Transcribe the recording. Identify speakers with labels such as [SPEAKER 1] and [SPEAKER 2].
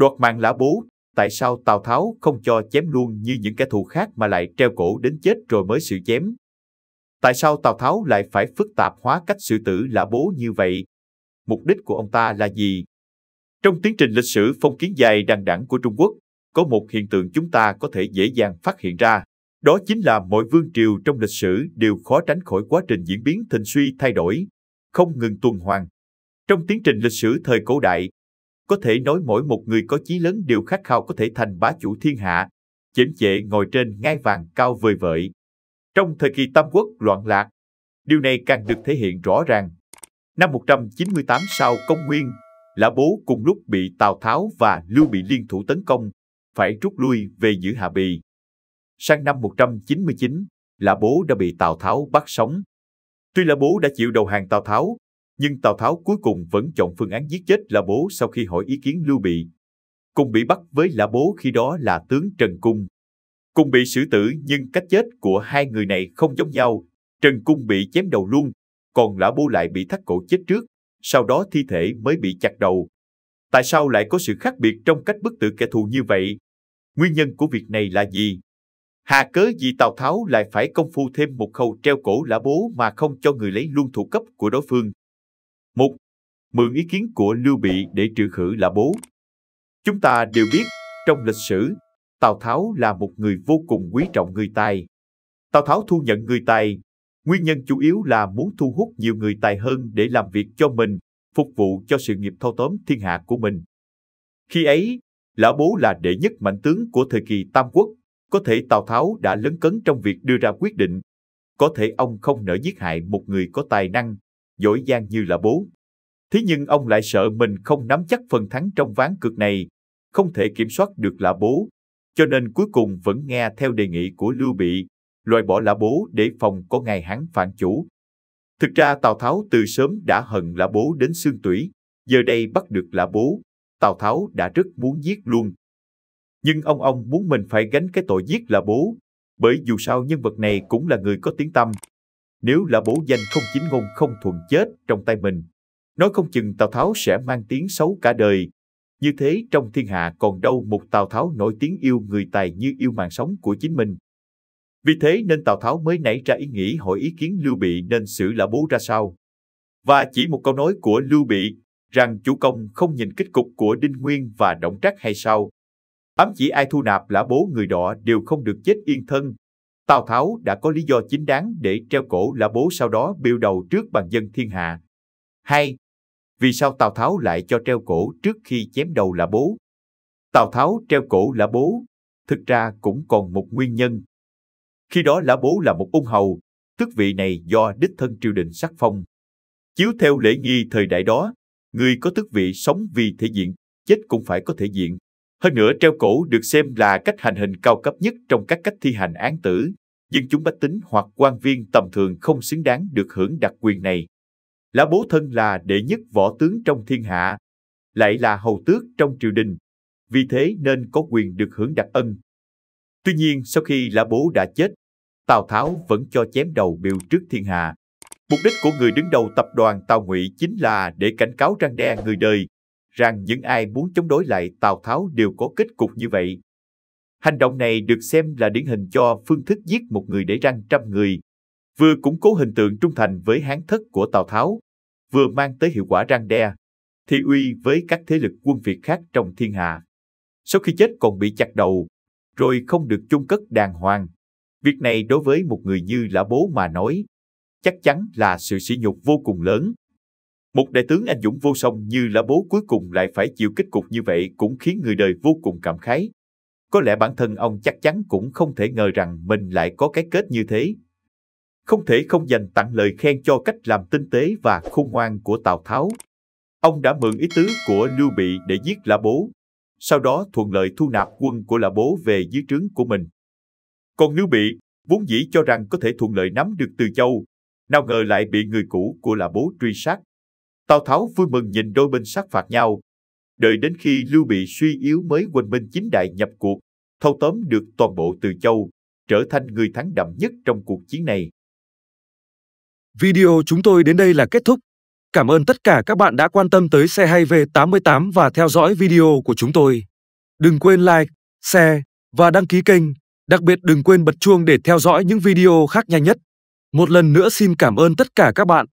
[SPEAKER 1] Đoạt mạng lã bố, tại sao Tào Tháo không cho chém luôn như những kẻ thù khác mà lại treo cổ đến chết rồi mới xử chém? Tại sao Tào Tháo lại phải phức tạp hóa cách xử tử lã bố như vậy? Mục đích của ông ta là gì? Trong tiến trình lịch sử phong kiến dài đằng đẵng của Trung Quốc, có một hiện tượng chúng ta có thể dễ dàng phát hiện ra. Đó chính là mọi vương triều trong lịch sử đều khó tránh khỏi quá trình diễn biến thịnh suy thay đổi, không ngừng tuần hoàn. Trong tiến trình lịch sử thời cổ đại, có thể nói mỗi một người có chí lớn đều khát khao có thể thành bá chủ thiên hạ, chỉnh chệ ngồi trên ngai vàng cao vời vợi. Trong thời kỳ Tam Quốc loạn lạc, điều này càng được thể hiện rõ ràng. Năm 198 sau công nguyên, Lã Bố cùng lúc bị Tào Tháo và Lưu Bị liên thủ tấn công, phải rút lui về giữ Hạ Bì. Sang năm 199, Lã Bố đã bị Tào Tháo bắt sống. Tuy Lã Bố đã chịu đầu hàng Tào Tháo, nhưng Tào Tháo cuối cùng vẫn chọn phương án giết chết Lã Bố sau khi hỏi ý kiến Lưu Bị. Cùng bị bắt với Lã Bố khi đó là tướng Trần Cung. Cùng bị xử tử nhưng cách chết của hai người này không giống nhau. Trần Cung bị chém đầu luôn, còn Lã Bố lại bị thắt cổ chết trước, sau đó thi thể mới bị chặt đầu. Tại sao lại có sự khác biệt trong cách bức tử kẻ thù như vậy? Nguyên nhân của việc này là gì? Hà cớ gì Tào Tháo lại phải công phu thêm một khâu treo cổ lã bố mà không cho người lấy luôn thủ cấp của đối phương? Mượn ý kiến của Lưu Bị để trừ khử lã bố. Chúng ta đều biết, trong lịch sử, Tào Tháo là một người vô cùng quý trọng người tài. Tào Tháo thu nhận người tài, nguyên nhân chủ yếu là muốn thu hút nhiều người tài hơn để làm việc cho mình, phục vụ cho sự nghiệp thâu tóm thiên hạ của mình. Khi ấy, Lã Bố là đệ nhất mạnh tướng của thời kỳ Tam Quốc, có thể Tào Tháo đã lấn cấn trong việc đưa ra quyết định. Có thể ông không nỡ giết hại một người có tài năng, giỏi giang như Lã Bố. Thế nhưng ông lại sợ mình không nắm chắc phần thắng trong ván cược này, không thể kiểm soát được Lã Bố, cho nên cuối cùng vẫn nghe theo đề nghị của Lưu Bị, loại bỏ Lã Bố để phòng có ngày hắn phản chủ. Thực ra Tào Tháo từ sớm đã hận Lã Bố đến xương tủy, giờ đây bắt được Lã Bố, Tào Tháo đã rất muốn giết luôn. Nhưng ông ông muốn mình phải gánh cái tội giết Lã Bố, bởi dù sao nhân vật này cũng là người có tiếng tâm. Nếu Lã Bố danh không chính ngôn không thuần chết trong tay mình, nói không chừng Tào Tháo sẽ mang tiếng xấu cả đời. Như thế trong thiên hạ còn đâu một Tào Tháo nổi tiếng yêu người tài như yêu mạng sống của chính mình. Vì thế nên Tào Tháo mới nảy ra ý nghĩ hỏi ý kiến Lưu Bị nên xử Lã Bố ra sao. Và chỉ một câu nói của Lưu Bị rằng chủ công không nhìn kết cục của Đinh Nguyên và Động Trác hay sao. Ám chỉ ai thu nạp lã bố người đỏ đều không được chết yên thân. Tào Tháo đã có lý do chính đáng để treo cổ lã bố sau đó biêu đầu trước bàn dân thiên hạ. Hai, vì sao Tào Tháo lại cho treo cổ trước khi chém đầu là bố? Tào Tháo treo cổ là bố, thực ra cũng còn một nguyên nhân. Khi đó lã bố là một ung hầu, tước vị này do đích thân triều đình sắc phong. Chiếu theo lễ nghi thời đại đó, Người có tước vị sống vì thể diện, chết cũng phải có thể diện. Hơn nữa treo cổ được xem là cách hành hình cao cấp nhất trong các cách thi hành án tử, dân chúng bách tính hoặc quan viên tầm thường không xứng đáng được hưởng đặc quyền này. Lã bố thân là đệ nhất võ tướng trong thiên hạ, lại là hầu tước trong triều đình, vì thế nên có quyền được hưởng đặc ân. Tuy nhiên sau khi Lã bố đã chết, Tào Tháo vẫn cho chém đầu biểu trước thiên hạ. Mục đích của người đứng đầu tập đoàn Tào Ngụy chính là để cảnh cáo răng đe người đời rằng những ai muốn chống đối lại Tào Tháo đều có kết cục như vậy. Hành động này được xem là điển hình cho phương thức giết một người để răng trăm người, vừa củng cố hình tượng trung thành với hán thất của Tào Tháo, vừa mang tới hiệu quả răng đe, thì uy với các thế lực quân Việt khác trong thiên hạ. Sau khi chết còn bị chặt đầu, rồi không được chung cất đàng hoàng. Việc này đối với một người như Lã Bố mà nói chắc chắn là sự sỉ nhục vô cùng lớn. Một đại tướng anh dũng vô song như lã bố cuối cùng lại phải chịu kết cục như vậy cũng khiến người đời vô cùng cảm khái. Có lẽ bản thân ông chắc chắn cũng không thể ngờ rằng mình lại có cái kết như thế. Không thể không dành tặng lời khen cho cách làm tinh tế và khôn ngoan của Tào Tháo. Ông đã mượn ý tứ của Lưu Bị để giết Lã Bố, sau đó thuận lợi thu nạp quân của Lã Bố về dưới trướng của mình. Còn Lưu Bị, vốn dĩ cho rằng có thể thuận lợi nắm được Từ Châu, nào ngờ lại bị người cũ của lã bố truy sát. Tào Tháo vui mừng nhìn đôi bên sát phạt nhau. Đợi đến khi Lưu Bị suy yếu mới quân Minh chính đại nhập cuộc, thâu tóm được toàn bộ Từ Châu, trở thành người thắng đậm nhất trong cuộc chiến này.
[SPEAKER 2] Video chúng tôi đến đây là kết thúc. Cảm ơn tất cả các bạn đã quan tâm tới xe hay V88 và theo dõi video của chúng tôi. Đừng quên like, share và đăng ký kênh, đặc biệt đừng quên bật chuông để theo dõi những video khác nhanh nhất. Một lần nữa xin cảm ơn tất cả các bạn